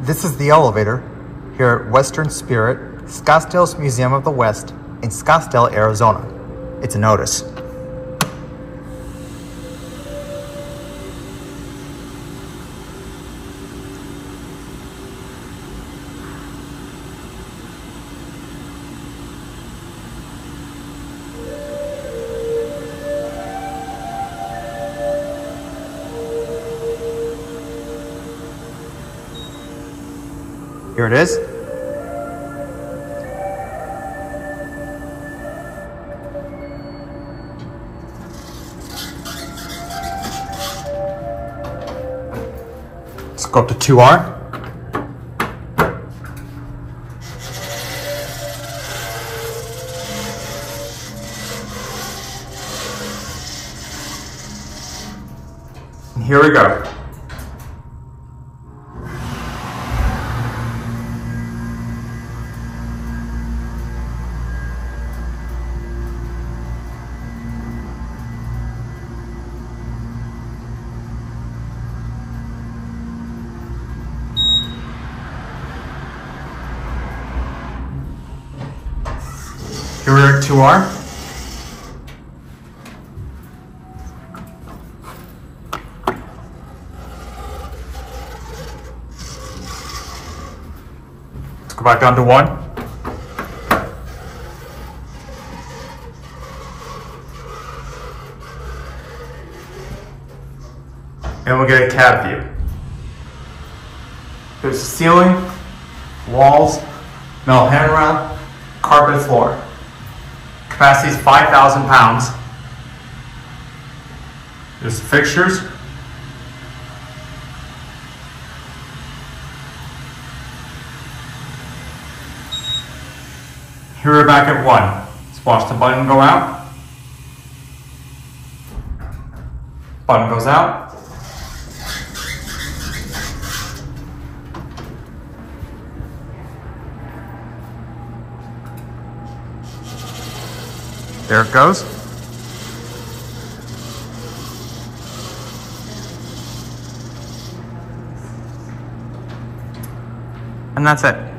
This is the elevator here at Western Spirit, Scottsdale's Museum of the West in Scottsdale, Arizona. It's a Otis. Here it is. Let's go up to 2R. And here we go. Here we're at 2R. Let's go back down to 1. And we'll get a cab view. There's the ceiling, walls, metal handrail, carpet floor. Capacity is 5,000 pounds. There's the fixtures. Here we're back at one. Let's watch the button go out. Button goes out. There it goes. And that's it.